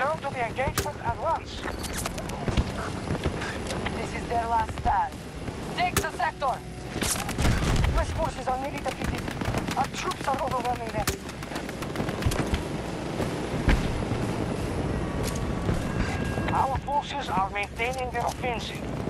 Return to the engagement at once. This is their last stand. Take the sector! US forces are nearly defeated. Our troops are overwhelming them. Our forces are maintaining their offensive.